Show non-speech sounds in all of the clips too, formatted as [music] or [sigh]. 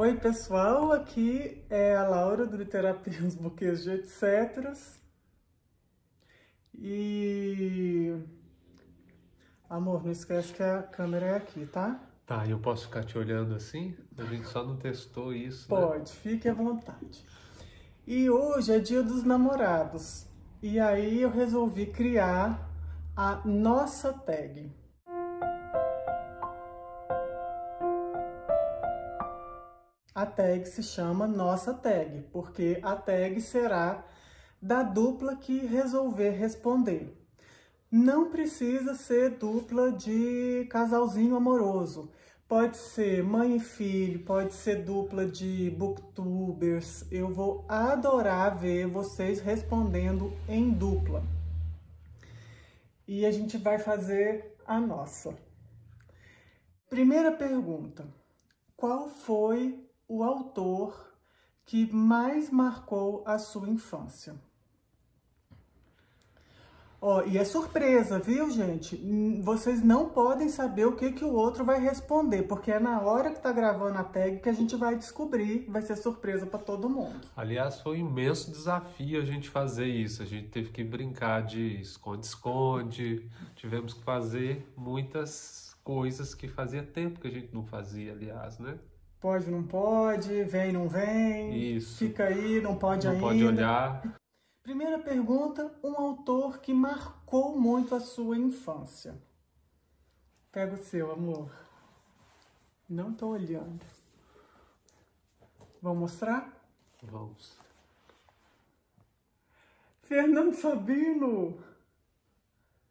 Oi, pessoal, aqui é a Laura do Literatura os Buquês de Etc. E... Amor, não esquece que a câmera é aqui, tá? Tá, eu posso ficar te olhando assim? A gente só não testou isso, né? Pode, né? fique à vontade. E hoje é dia dos namorados. E aí eu resolvi criar a nossa tag. A tag se chama nossa tag, porque a tag será da dupla que resolver responder. Não precisa ser dupla de casalzinho amoroso. Pode ser mãe e filho, pode ser dupla de booktubers. Eu vou adorar ver vocês respondendo em dupla. E a gente vai fazer a nossa. Primeira pergunta. Qual foi o autor que mais marcou a sua infância. Ó, e é surpresa, viu, gente? Vocês não podem saber o que, que o outro vai responder, porque é na hora que tá gravando a tag que a gente vai descobrir, vai ser surpresa para todo mundo. Aliás, foi um imenso desafio a gente fazer isso. A gente teve que brincar de esconde-esconde, tivemos que fazer muitas coisas que fazia tempo que a gente não fazia, aliás, né? Pode, não pode, vem, não vem. Isso. Fica aí, não pode não ainda. Não pode olhar. Primeira pergunta, um autor que marcou muito a sua infância. Pega o seu, amor. Não tô olhando. Vamos mostrar? Vamos. Fernando Sabino.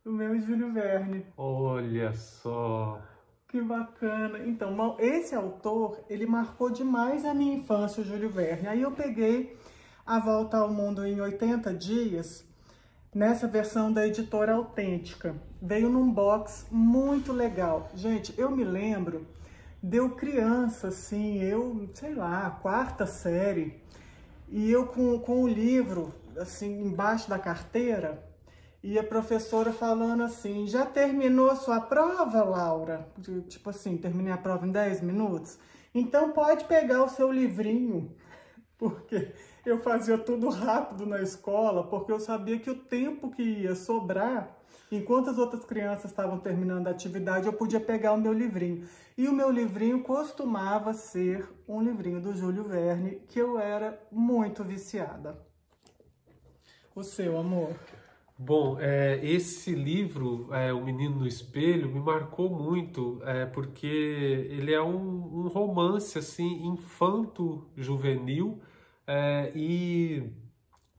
O meu Júlio Verne. Olha só. Que bacana. Então, esse autor, ele marcou demais a minha infância, o Júlio Verne. Aí eu peguei A Volta ao Mundo em 80 Dias, nessa versão da editora autêntica. Veio num box muito legal. Gente, eu me lembro, deu criança, assim, eu, sei lá, quarta série, e eu com, com o livro, assim, embaixo da carteira, e a professora falando assim, já terminou a sua prova, Laura? Tipo assim, terminei a prova em 10 minutos? Então pode pegar o seu livrinho, [laughs] porque eu fazia tudo rápido na escola, porque eu sabia que o tempo que ia sobrar, enquanto as outras crianças estavam terminando a atividade, eu podia pegar o meu livrinho. E o meu livrinho costumava ser um livrinho do Júlio Verne, que eu era muito viciada. O seu, amor? Bom, é, esse livro, é, O Menino no Espelho, me marcou muito, é, porque ele é um, um romance assim infanto-juvenil é, e,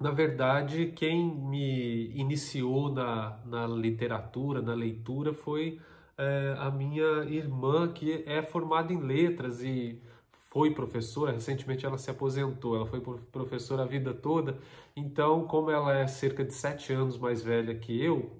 na verdade, quem me iniciou na, na literatura, na leitura, foi é, a minha irmã, que é formada em letras e foi professora, recentemente ela se aposentou, ela foi professora a vida toda, então como ela é cerca de sete anos mais velha que eu,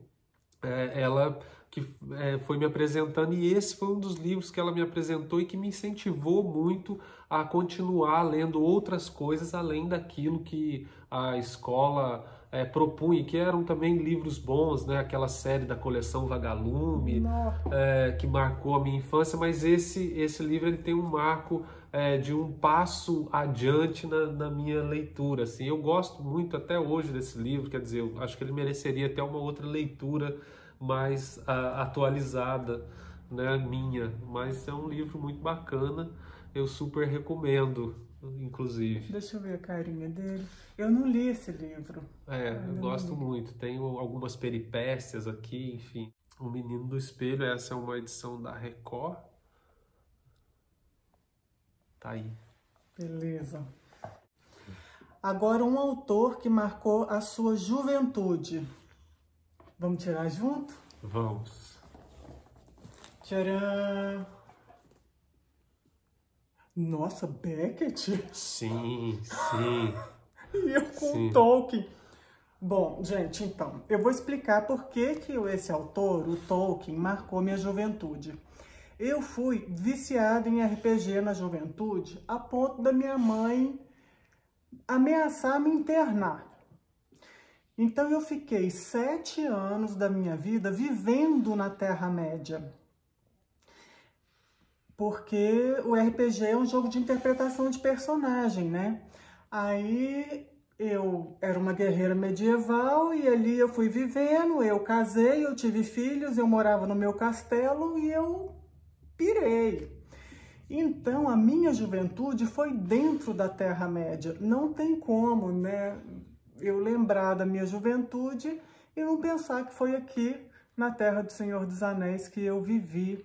é, ela que é, foi me apresentando e esse foi um dos livros que ela me apresentou e que me incentivou muito a continuar lendo outras coisas além daquilo que a escola é, propunha, que eram também livros bons, né? Aquela série da coleção Vagalume, é, que marcou a minha infância, mas esse, esse livro ele tem um marco é, de um passo adiante na, na, minha leitura. Assim, eu gosto muito até hoje desse livro, quer dizer, eu acho que ele mereceria até uma outra leitura mais a, atualizada, né, minha. Mas é um livro muito bacana, eu super recomendo, inclusive. Deixa eu ver a carinha dele. Eu não li esse livro. É, eu, eu gosto muito. Tenho algumas peripécias aqui, enfim. O Menino do Espelho, essa é uma edição da Record. Tá aí. Beleza. Agora um autor que marcou a sua juventude. Vamos tirar junto? Vamos. Tcharam! Nossa, Beckett? Sim, sim. [laughs] e eu com sim. Tolkien. Bom, gente, então, eu vou explicar por que, que esse autor, o Tolkien, marcou minha juventude. Eu fui viciado em RPG na juventude a ponto da minha mãe ameaçar me internar. Então eu fiquei sete anos da minha vida vivendo na Terra-média. porque o RPG é um jogo de interpretação de personagem, né? Aí eu era uma guerreira medieval e ali eu fui vivendo, eu casei, eu tive filhos, eu morava no meu castelo e eu pirei. Então a minha juventude foi dentro da Terra-média. Não tem como, né? Eu lembrar da minha juventude e não pensar que foi aqui na Terra do Senhor dos Anéis que eu vivi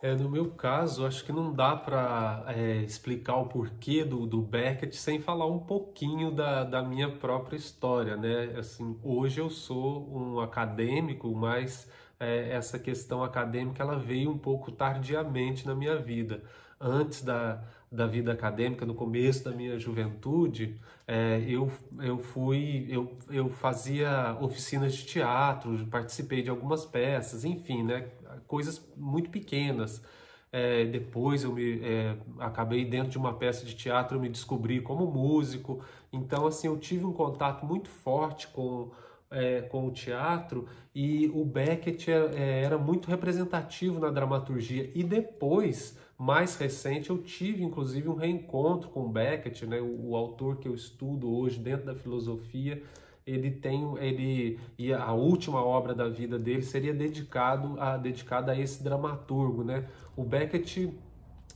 é, no meu caso, acho que não dá para é, explicar o porquê do, do Beckett sem falar um pouquinho da, da minha própria história, né? Assim, hoje eu sou um acadêmico, mas é, essa questão acadêmica ela veio um pouco tardiamente na minha vida. Antes da, da vida acadêmica, no começo da minha juventude, é, eu, eu fui, eu, eu fazia oficinas de teatro, participei de algumas peças, enfim, né? coisas muito pequenas. É, depois eu me é, acabei dentro de uma peça de teatro, eu me descobri como músico. Então, assim, eu tive um contato muito forte com, é, com o teatro e o Beckett é, é, era muito representativo na dramaturgia. E depois, mais recente, eu tive inclusive um reencontro com Beckett, né, o, o autor que eu estudo hoje dentro da filosofia ele tem ele e a última obra da vida dele seria dedicado a dedicada a esse dramaturgo, né? O Beckett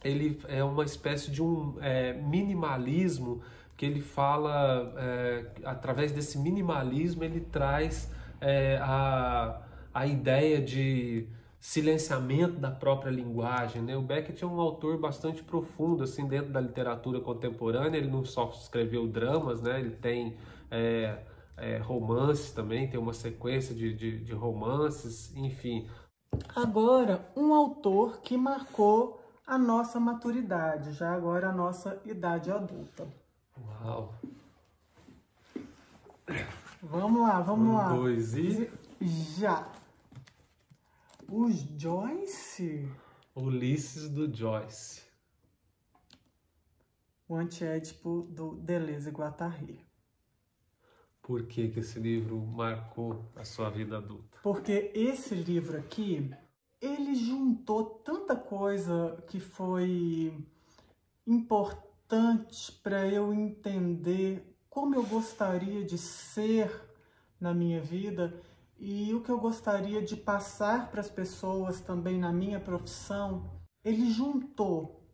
ele é uma espécie de um é, minimalismo que ele fala é, através desse minimalismo ele traz é, a, a ideia de silenciamento da própria linguagem, né? O Beckett é um autor bastante profundo assim dentro da literatura contemporânea. Ele não só escreveu dramas, né? Ele tem é, é, romances também, tem uma sequência de, de, de romances, enfim. Agora, um autor que marcou a nossa maturidade, já agora a nossa idade adulta. Uau! Vamos lá, vamos um, lá. Dois e. Já. Os Joyce? Ulisses do Joyce. O antiédipo do Deleuze e Guattari. Por que, que esse livro marcou a sua vida adulta? Porque esse livro aqui, ele juntou tanta coisa que foi importante para eu entender como eu gostaria de ser na minha vida e o que eu gostaria de passar para as pessoas também na minha profissão. Ele juntou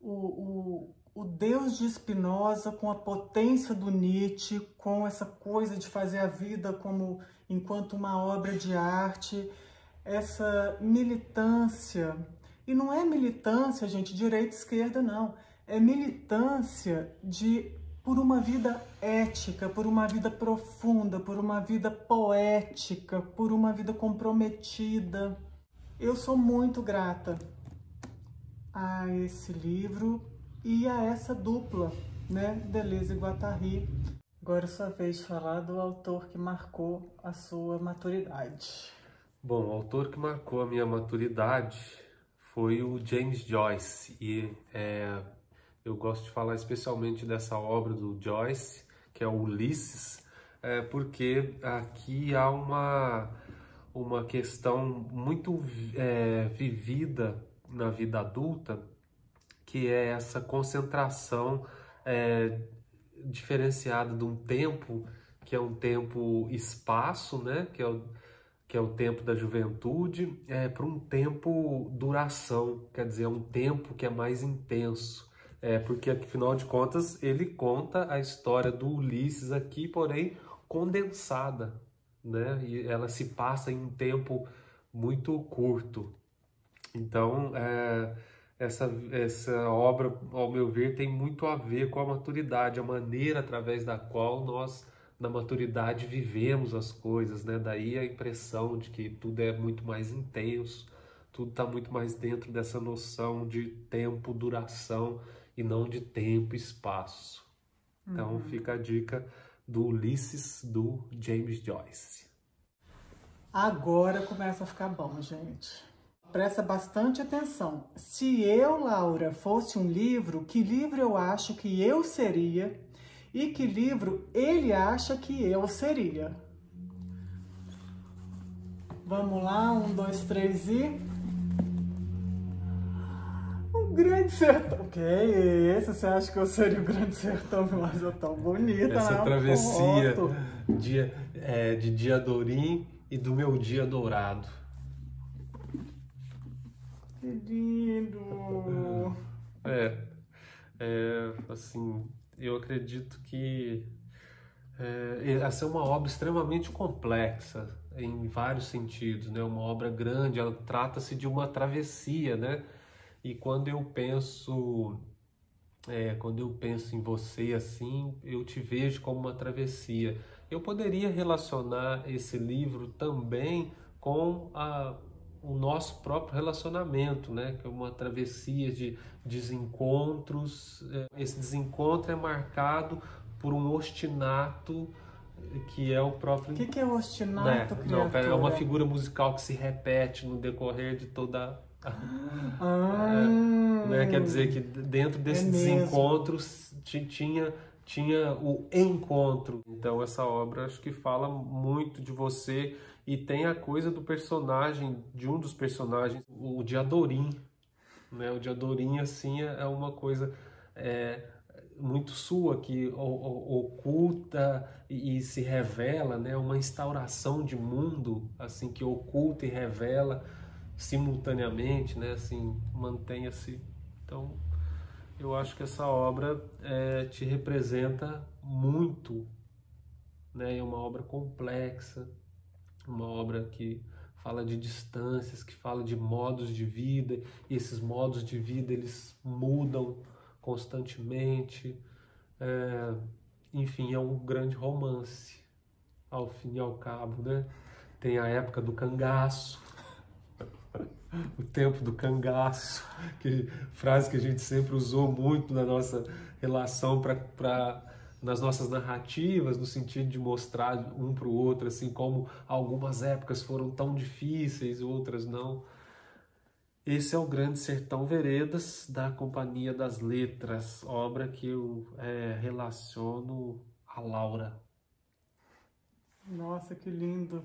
o, o, o Deus de Spinoza com a potência do Nietzsche, com essa coisa de fazer a vida como enquanto uma obra de arte, essa militância. E não é militância, gente, direita e esquerda, não. É militância de por uma vida ética, por uma vida profunda, por uma vida poética, por uma vida comprometida. Eu sou muito grata a esse livro e a essa dupla, né, Deleuze e Guattari. Agora é sua vez de falar do autor que marcou a sua maturidade. Bom, o autor que marcou a minha maturidade foi o James Joyce e é, eu gosto de falar especialmente dessa obra do Joyce, que é Ulisses, é, porque aqui há uma, uma questão muito é, vivida na vida adulta que é essa concentração é, diferenciada de um tempo que é um tempo espaço, né? Que é o, que é o tempo da juventude, é, para um tempo duração, quer dizer, é um tempo que é mais intenso. É, porque, afinal de contas, ele conta a história do Ulisses aqui, porém condensada, né? E ela se passa em um tempo muito curto. Então, é, essa, essa obra, ao meu ver, tem muito a ver com a maturidade, a maneira através da qual nós, na maturidade, vivemos as coisas, né? Daí a impressão de que tudo é muito mais intenso, tudo está muito mais dentro dessa noção de tempo, duração e não de tempo e espaço. Então uhum. fica a dica do Ulisses do James Joyce. Agora começa a ficar bom, gente. Presta bastante atenção. Se eu, Laura, fosse um livro, que livro eu acho que eu seria e que livro ele acha que eu seria? Vamos lá, um, dois, três e. Grande Sertão. Que é esse? Você acha que eu seria o Grande Sertão? Mas eu tão bonita, Essa né? travessia Foto. dia, é, de Diadorim e do meu dia dourado. Que lindo. É, é, assim, eu acredito que é, essa é uma obra extremamente complexa em vários sentidos, né? Uma obra grande, ela trata-se de uma travessia, né? E quando eu penso, é, quando eu penso em você assim, eu te vejo como uma travessia. Eu poderia relacionar esse livro também com a, o nosso próprio relacionamento, né? Que é uma travessia de desencontros. É, Esse desencontro é marcado por um ostinato que é o próprio O que, que é o né? ostinato, Não, pera, é uma figura musical que se repete no decorrer de toda Ah, né? Quer dizer que dentro desse É desencontro ti- tinha, tinha o encontro. Então essa obra acho que fala muito de você e tem a coisa do personagem, de um dos personagens, o Diadorim. Né? O Diadorim, assim, é é uma coisa é, muito sua, que oculta e, e se revela, né? Uma instauração de mundo, assim, que oculta e revela simultaneamente, né? Assim, mantenha-se. Então, eu acho que essa obra é, te representa muito, né? É uma obra complexa, uma obra que fala de distâncias, que fala de modos de vida, e esses modos de vida eles mudam constantemente. É, enfim, é um grande romance, ao fim e ao cabo, né? Tem a época do cangaço, o tempo do cangaço, que, frase que a gente sempre usou muito na nossa relação para nas nossas narrativas, no sentido de mostrar um para o outro, assim como algumas épocas foram tão difíceis, outras não. Esse é o Grande Sertão Veredas, da Companhia das Letras, obra que eu é, relaciono a Laura. Nossa, que lindo.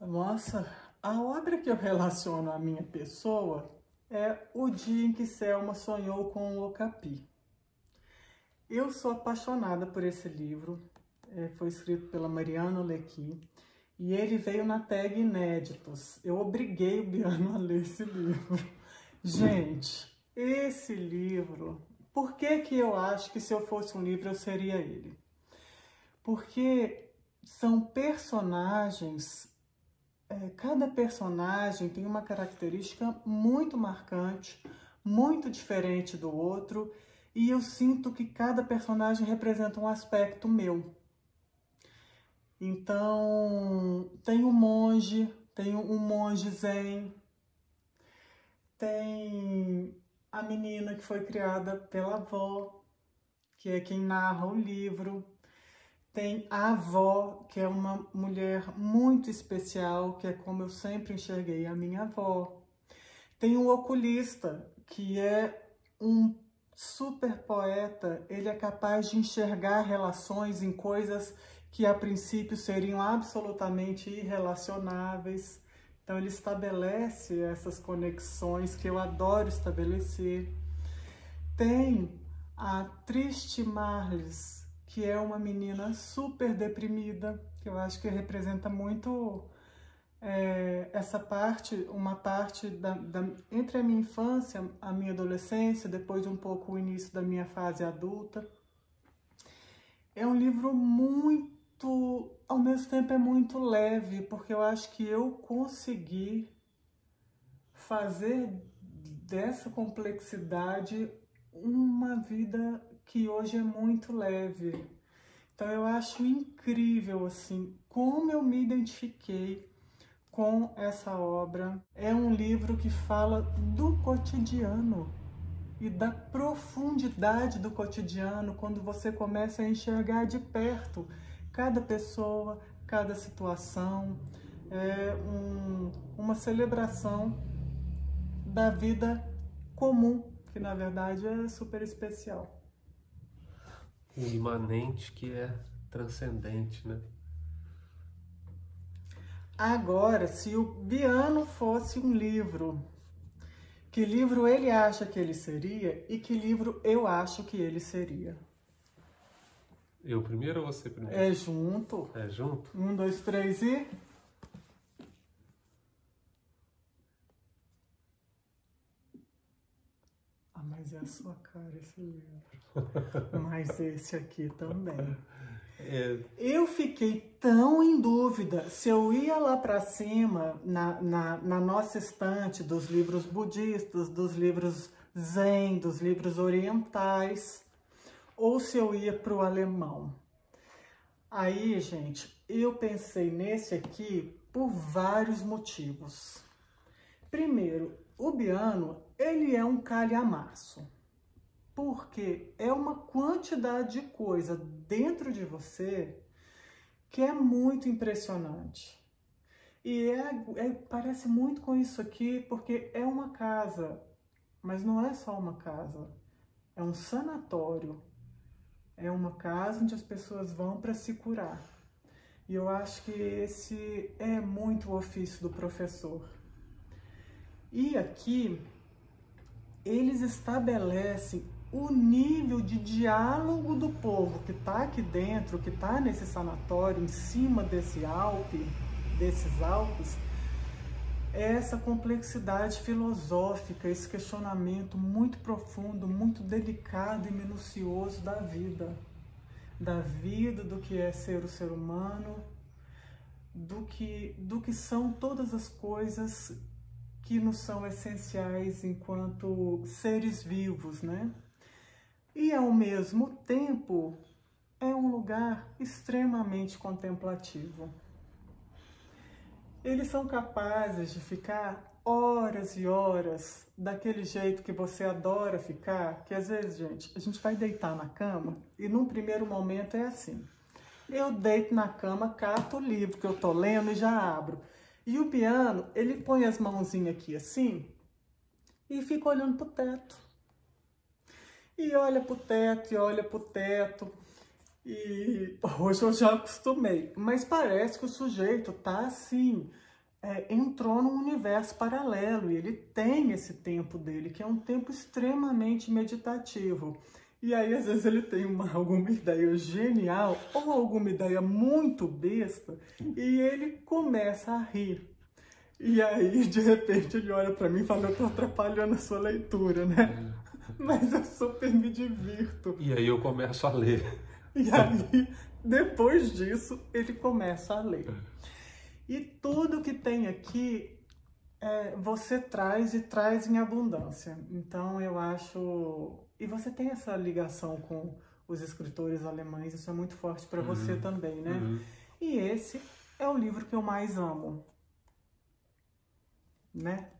Nossa, a obra que eu relaciono à minha pessoa é O Dia em que Selma Sonhou com o Okapi. Eu sou apaixonada por esse livro, é, foi escrito pela Mariana Lequi e ele veio na tag Inéditos. Eu obriguei o Biano a ler esse livro. Gente, esse livro, por que que eu acho que se eu fosse um livro eu seria ele? Porque são personagens, cada personagem tem uma característica muito marcante, muito diferente do outro, e eu sinto que cada personagem representa um aspecto meu. Então, tem o monge, tem um monge zen, tem a menina que foi criada pela avó, que é quem narra o livro. Tem a avó, que é uma mulher muito especial, que é como eu sempre enxerguei a minha avó. Tem o oculista, que é um super poeta, ele é capaz de enxergar relações em coisas que a princípio seriam absolutamente irrelacionáveis. Então ele estabelece essas conexões que eu adoro estabelecer. Tem a Triste Marles, que é uma menina super deprimida, que eu acho que representa muito é, essa parte, uma parte da, da, entre a minha infância, a minha adolescência, depois um pouco o início da minha fase adulta. É um livro muito, ao mesmo tempo é muito leve, porque eu acho que eu consegui fazer dessa complexidade uma vida que hoje é muito leve. Então eu acho incrível assim como eu me identifiquei com essa obra. É um livro que fala do cotidiano e da profundidade do cotidiano quando você começa a enxergar de perto cada pessoa, cada situação. É um, uma celebração da vida comum, que na verdade é super especial. O imanente que é transcendente, né? Agora, se o Biano fosse um livro Que livro ele acha que ele seria e que livro eu acho que ele seria. Eu primeiro ou você primeiro? É junto. É junto? Um, dois, três e. mas é a sua cara esse livro. mas esse aqui também. É, Eu fiquei tão em dúvida se eu ia lá para cima, na, na, na nossa estante dos livros budistas, dos livros zen, dos livros orientais, ou se eu ia para o alemão. Aí, gente, eu pensei nesse aqui por vários motivos. Primeiro, o Biano, ele é um calhamaço porque é uma quantidade de coisa dentro de você que é muito impressionante. E é, é, parece muito com isso aqui, porque é uma casa, mas não é só uma casa, é um sanatório. É uma casa onde as pessoas vão para se curar. E eu acho que esse é muito o ofício do professor. E aqui, eles estabelecem o nível de diálogo do povo que está aqui dentro, que está nesse sanatório, em cima desse Alpe, desses Alpes, é essa complexidade filosófica, esse questionamento muito profundo, muito delicado e minucioso da vida. Da vida, do que é ser o ser humano, do que, do que são todas as coisas que nos são essenciais enquanto seres vivos, né? e ao mesmo tempo é um lugar extremamente contemplativo. Eles são capazes de ficar horas e horas daquele jeito que você adora ficar, que às vezes, gente, a gente vai deitar na cama e num primeiro momento é assim. Eu deito na cama, cato o livro que eu tô lendo e já abro. E o piano, ele põe as mãozinhas aqui assim e fica olhando pro teto e olha pro teto, e olha pro teto. E hoje eu já acostumei, mas parece que o sujeito tá assim, é, entrou num universo paralelo e ele tem esse tempo dele, que é um tempo extremamente meditativo. E aí, às vezes, ele tem uma, alguma ideia genial ou alguma ideia muito besta e ele começa a rir. E aí, de repente, ele olha para mim e fala: Eu tô atrapalhando a sua leitura, né? mas eu super me divirto. E aí eu começo a ler. E aí, depois disso, ele começa a ler. E tudo que tem aqui, é, você traz e traz em abundância. Então, eu acho... E você tem essa ligação com os escritores alemães, isso é muito forte para uhum. você também, né? Uhum. E esse é o livro que eu mais amo. Né?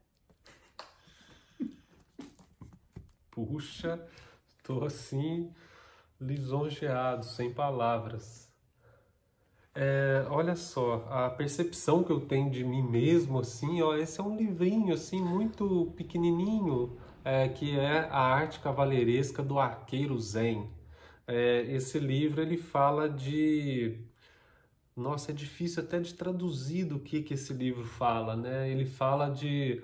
Puxa, estou assim lisonjeado, sem palavras. É, olha só, a percepção que eu tenho de mim mesmo, assim, ó, esse é um livrinho, assim, muito pequenininho, é, que é a arte cavaleiresca do arqueiro Zen. É, esse livro, ele fala de... Nossa, é difícil até de traduzir do que, que esse livro fala, né? Ele fala de,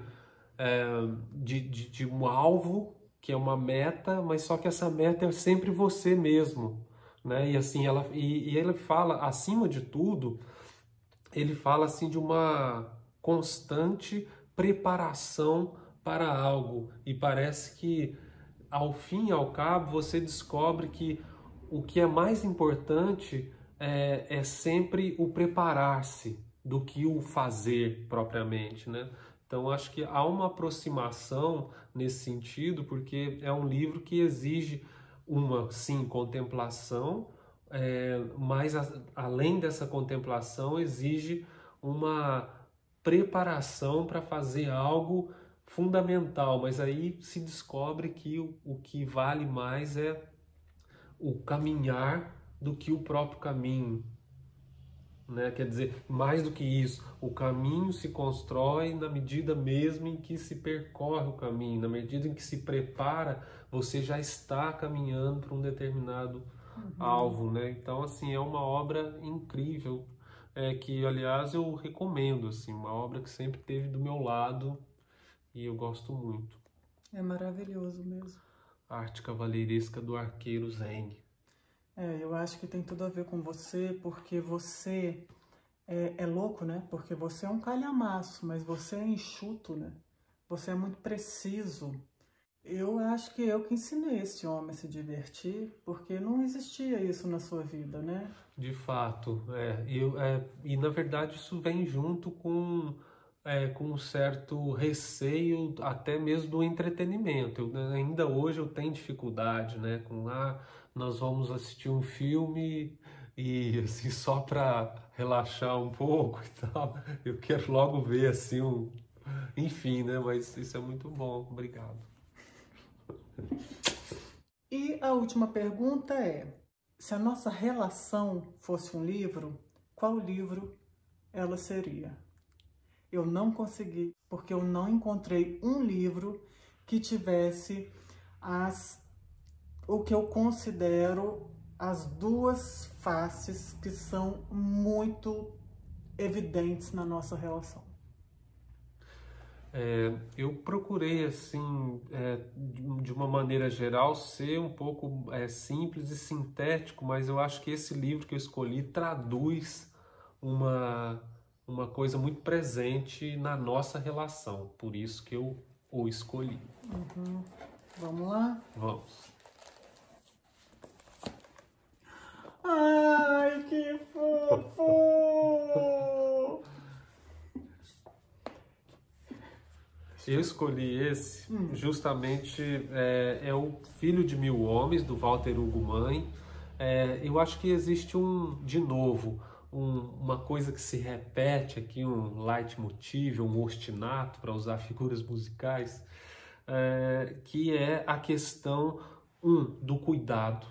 é, de, de, de um alvo que é uma meta, mas só que essa meta é sempre você mesmo, né? E assim ela e, e ele fala acima de tudo, ele fala assim de uma constante preparação para algo e parece que ao fim e ao cabo você descobre que o que é mais importante é, é sempre o preparar-se do que o fazer propriamente, né? Então, acho que há uma aproximação nesse sentido, porque é um livro que exige uma, sim, contemplação, é, mas a, além dessa contemplação, exige uma preparação para fazer algo fundamental, mas aí se descobre que o, o que vale mais é o caminhar do que o próprio caminho. Né? Quer dizer, mais do que isso, o caminho se constrói na medida mesmo em que se percorre o caminho, na medida em que se prepara, você já está caminhando para um determinado uhum. alvo. Né? Então, assim, é uma obra incrível, é, que, aliás, eu recomendo, assim, uma obra que sempre teve do meu lado e eu gosto muito. É maravilhoso mesmo. Arte cavalheiresca do arqueiro Zeng. É, eu acho que tem tudo a ver com você, porque você é, é louco, né? Porque você é um calhamaço, mas você é enxuto, né? Você é muito preciso. Eu acho que eu que ensinei esse homem a se divertir, porque não existia isso na sua vida, né? De fato, é. Eu, é e na verdade isso vem junto com, é, com um certo receio até mesmo do entretenimento. Eu, ainda hoje eu tenho dificuldade, né? Com ah, nós vamos assistir um filme e assim [laughs] só para relaxar um pouco e tal. Eu quero logo ver assim um, enfim, né? Mas isso é muito bom. Obrigado. E a última pergunta é: se a nossa relação fosse um livro, qual livro ela seria? Eu não consegui, porque eu não encontrei um livro que tivesse as o que eu considero as duas faces que são muito evidentes na nossa relação. É, eu procurei, assim, é, de uma maneira geral, ser um pouco é, simples e sintético, mas eu acho que esse livro que eu escolhi traduz uma, uma coisa muito presente na nossa relação, por isso que eu o escolhi. Uhum. Vamos lá? Vamos. Ai, que fofo! Eu escolhi esse hum. justamente é, é, o Filho de Mil Homens do Walter Hugo Mãe. É, eu acho que existe um, de novo, um, uma coisa que se repete aqui, um leitmotiv, um ostinato, para usar [laughs] figuras musicais, é, que é a questão um do cuidado.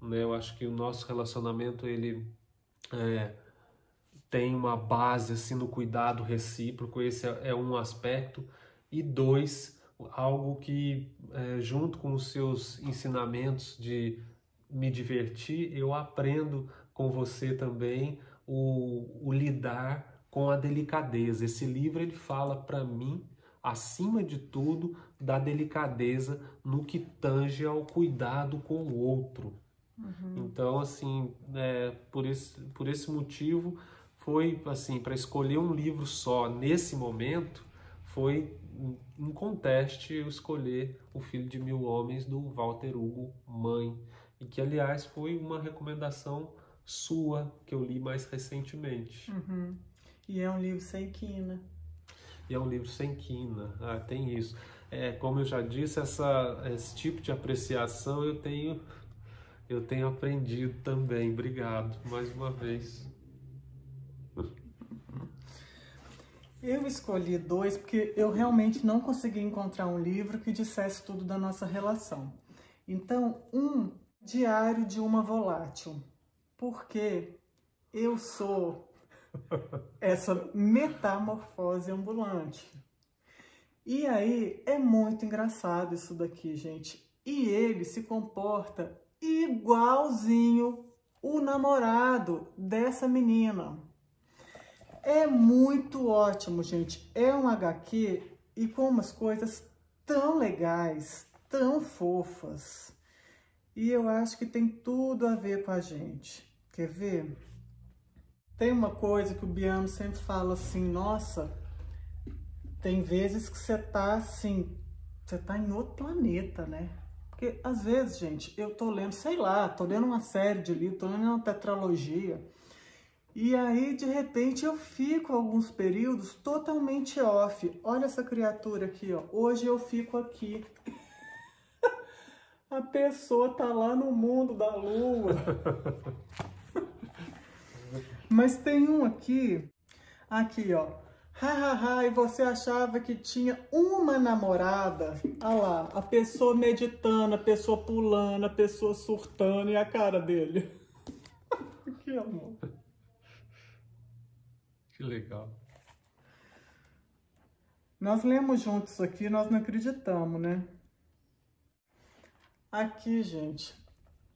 Né? Eu acho que o nosso relacionamento ele é, tem uma base assim no cuidado recíproco, esse é, é um aspecto, e dois, algo que é, junto com os seus ensinamentos de me divertir, eu aprendo com você também o, o lidar com a delicadeza. Esse livro ele fala para mim, acima de tudo, da delicadeza no que tange ao cuidado com o outro. Uhum. Então, assim, é, por, esse, por esse motivo, foi assim, para escolher um livro só nesse momento, foi em conteste eu escolher O Filho de Mil Homens do Walter Hugo Mãe, e que aliás foi uma recomendação sua que eu li mais recentemente. Uhum. E é um livro sem quina. E é um livro sem quina, ah, tem isso. É, como eu já disse, essa, esse tipo de apreciação eu tenho eu tenho aprendido também. Obrigado mais uma vez. Eu escolhi dois porque eu realmente não consegui encontrar um livro que dissesse tudo da nossa relação. Então, um Diário de uma Volátil, porque eu sou essa metamorfose ambulante. E aí é muito engraçado isso daqui, gente. E ele se comporta igualzinho o namorado dessa menina. É muito ótimo, gente. É um HQ e com umas coisas tão legais, tão fofas. E eu acho que tem tudo a ver com a gente. Quer ver? Tem uma coisa que o Biano sempre fala assim, nossa, tem vezes que você tá assim, você tá em outro planeta, né? Porque às vezes, gente, eu tô lendo, sei lá, tô lendo uma série de livros, tô lendo uma tetralogia, e aí, de repente, eu fico alguns períodos totalmente off. Olha essa criatura aqui, ó. Hoje eu fico aqui. [laughs] A pessoa tá lá no mundo da lua. [laughs] Mas tem um aqui, aqui, ó. Hahaha, e você achava que tinha uma namorada? Olha lá, a pessoa meditando, a pessoa pulando, a pessoa surtando e a cara dele. [laughs] que amor. Que legal. Nós lemos juntos aqui, nós não acreditamos, né? Aqui, gente.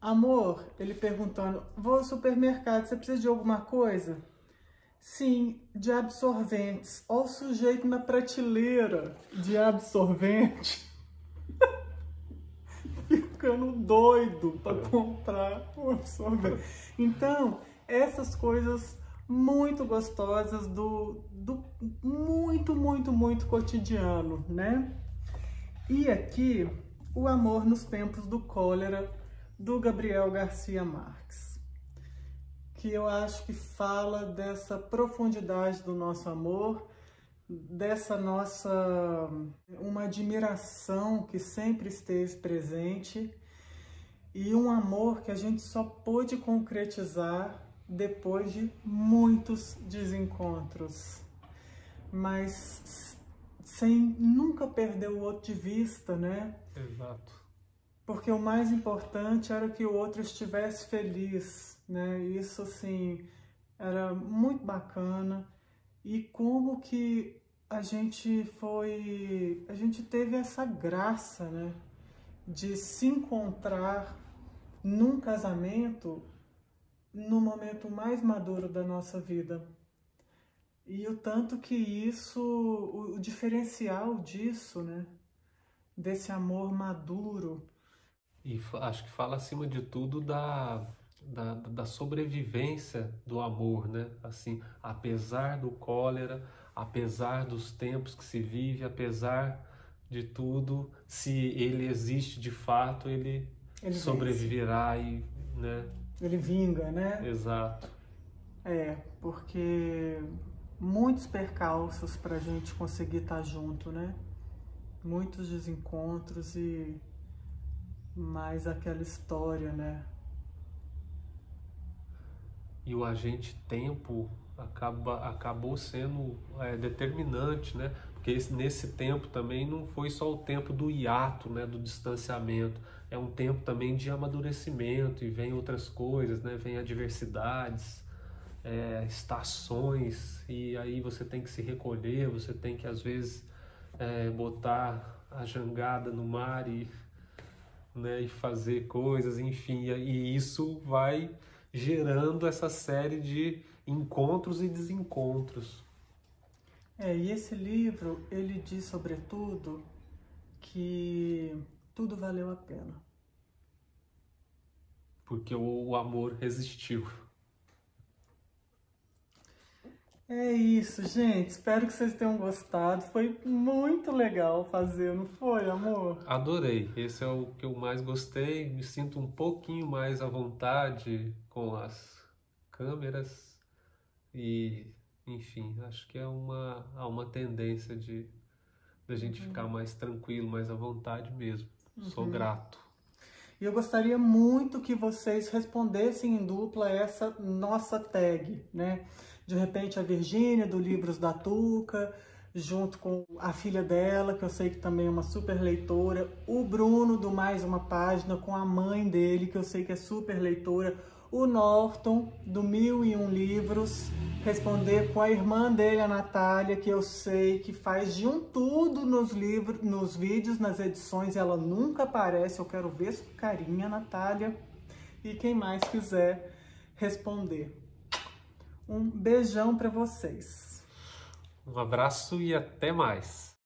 Amor, ele perguntando, vou ao supermercado, você precisa de alguma coisa? Sim, de absorventes. Olha o sujeito na prateleira de absorvente. [laughs] ficando doido para comprar o absorvente. Então, essas coisas muito gostosas do, do muito, muito, muito cotidiano, né? E aqui, o amor nos tempos do cólera, do Gabriel Garcia Marques, que eu acho que fala dessa profundidade do nosso amor, dessa nossa uma admiração que sempre esteve presente e um amor que a gente só pôde concretizar depois de muitos desencontros, mas sem nunca perder o outro de vista, né? Exato. Porque o mais importante era que o outro estivesse feliz, né? Isso assim era muito bacana e como que a gente foi, a gente teve essa graça, né? De se encontrar num casamento no momento mais maduro da nossa vida. E o tanto que isso, o, diferencial disso, né? Desse amor maduro. E acho que fala acima de tudo da, da, da sobrevivência do amor, né? Assim, apesar do cólera, apesar dos tempos que se vive, apesar de tudo, se ele existe de fato, ele, ele sobreviverá e, né? Ele vinga, né? Exato. É, porque muitos percalços para a gente conseguir estar tá junto, né? Muitos desencontros e mais aquela história, né? E o agente tempo acaba, acabou sendo é, determinante, né? Porque esse, nesse tempo também não foi só o tempo do hiato, né? Do distanciamento é um tempo também de amadurecimento e vem outras coisas, né? Vem adversidades, é, estações e aí você tem que se recolher, você tem que às vezes é, botar a jangada no mar e, né, e fazer coisas, enfim, e isso vai gerando essa série de encontros e desencontros. É, e esse livro, ele diz sobretudo que tudo valeu a pena. Porque o amor resistiu. É isso, gente. Espero que vocês tenham gostado. Foi muito legal fazer, não foi, amor? Adorei. Esse é o que eu mais gostei. Me sinto um pouquinho mais à vontade com as câmeras e, enfim, acho que é uma há uma tendência de da gente uhum. ficar mais tranquilo, mais à vontade mesmo. Sou uhum. grato. E eu gostaria muito que vocês respondessem em dupla essa nossa tag, né? De repente a Virgínia, do Livros da Tuca, junto com a filha dela, que eu sei que também é uma super leitora, o Bruno, do Mais Uma Página, com a mãe dele, que eu sei que é super leitora, o Norton, do Mil e Um Livros, responder com a irmã dele, a Natália, que eu sei que faz de um tudo nos livros, nos vídeos, nas edições, ela nunca aparece, eu quero ver sua carinha, Natália. E quem mais quiser responder. Um beijão para vocês. Um abraço e até mais.